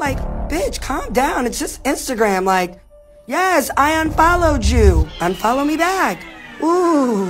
Like, bitch, calm down. It's just Instagram. Like, yes, I unfollowed you. Unfollow me back. Ooh.